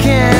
can't